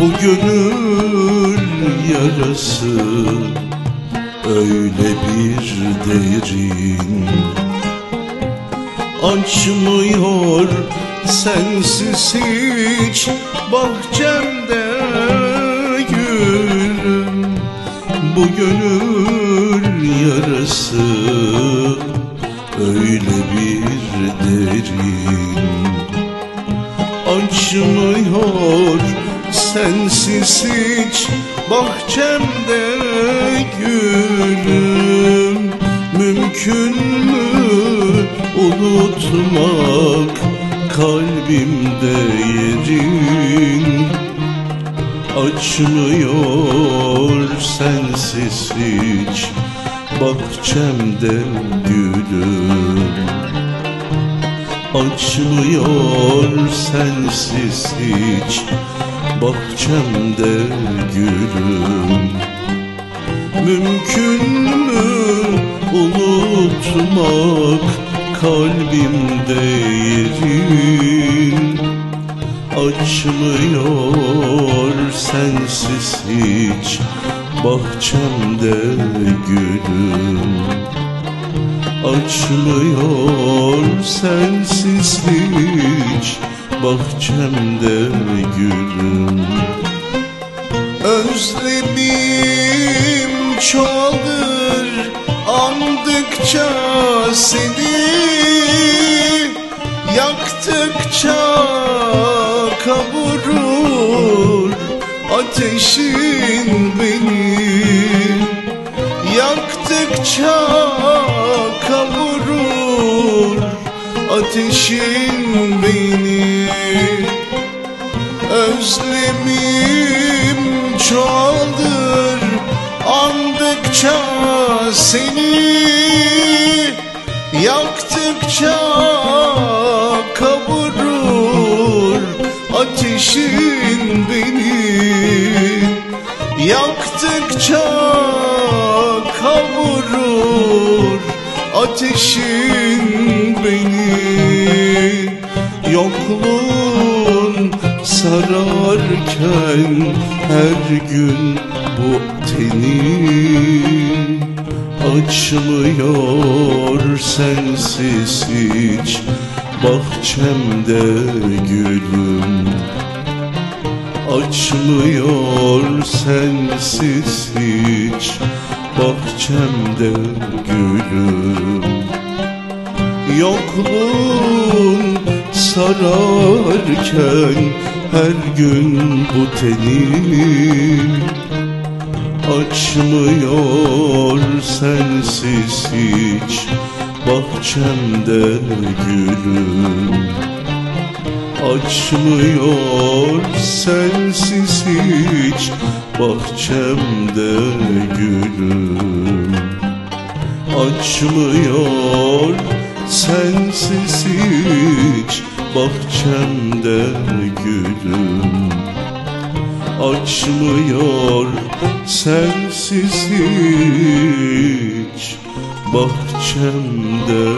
Bu gönül yarası. Öyle bir derin Açmıyor sensiz hiç bahçemde gülüm. Bu gönül yarası öyle bir derin Açmıyor sensiz hiç bahçemde gülüm. Mümkün mü unutmak kalbimde yerin? Açmıyor sensiz hiç bahçemde gülüm. Açmıyor sensiz hiç bahçemde gülüm. Mümkün mü unutmak kalbimde yerin? Açmıyor sensiz hiç bahçemde gülüm. Açmıyor sensiz hiç bahçemde gülüm. Özlemim çoğalır andıkça seni. Yaktıkça kavurur ateşin beni. Yaktıkça kavurur ateşin beni Özlemim çoğalır andıkça seni Yaktıkça kavurur. Ateşin beni Yaktıkça kavurur. Ateşin beni Yokluğun sararken her gün bu teni Açmıyor sensiz hiç. Bahçemde gülüm Açmıyor sensiz hiç. Bahçemde gülüm. Yokluğun sararken her gün bu teni Açmıyor sensiz hiç bahçemde gülüm. Açmıyor sensiz hiç bahçemde gülüm. Açmıyor sensiz hiç bahçemde gülüm. Açmıyor sensiz hiç bahçemde